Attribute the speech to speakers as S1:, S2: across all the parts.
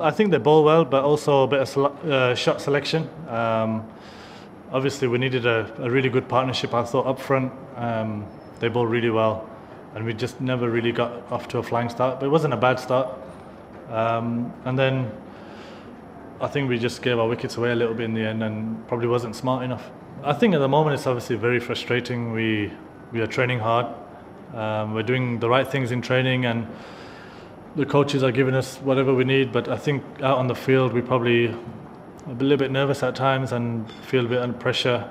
S1: I think they bowl well, but also a bit of sele- uh, shot selection. Um, obviously, we needed a, a, really good partnership. I thought up front um, they bowled really well, and we just never really got off to a flying start. But it wasn't a bad start. Um, and then I think we just gave our wickets away a little bit in the end, and probably wasn't smart enough. I think at the moment it's obviously very frustrating. We we are training hard. Um, we're doing the right things in training and the coaches are giving us whatever we need, but I think out on the field we probably a little bit nervous at times and feel a bit under pressure.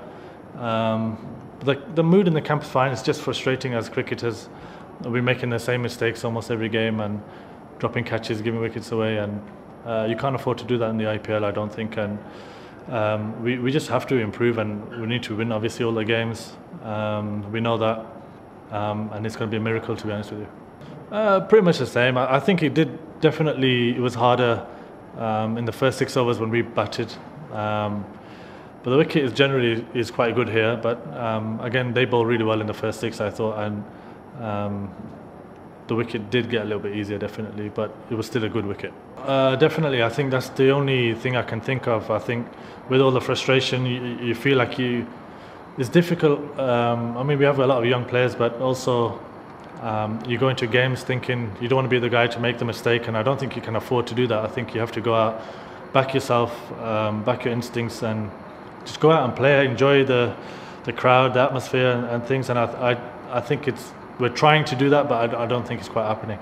S1: Um, the, the mood in the camp is fine. It's just frustrating as cricketers. We're making the same mistakes almost every game and dropping catches, giving wickets away, and uh, you can't afford to do that in the IPL, I don't think. And um, we, we just have to improve and we need to win, obviously, all the games. Um, we know that, um, and it's going to be a miracle, to be honest with you. Uh, pretty much the same. I, I, think it did definitely. It was harder um, in the first six overs when we batted. Um, but the wicket is generally is quite good here. But um, again, they bowled really well in the first six, I thought, and um, the wicket did get a little bit easier, definitely. But it was still a good wicket. Uh, definitely, I think that's the only thing I can think of. I think with all the frustration, you, you feel like you. It's difficult. Um, I mean, we have a lot of young players, but also um, you go into games thinking you don't want to be the guy to make the mistake, and I don't think you can afford to do that. I think you have to go out, back yourself, um, back your instincts, and just go out and play. Enjoy the the crowd, the atmosphere, and, and things. And I, I, I think it's we're trying to do that, but I, I don't think it's quite happening.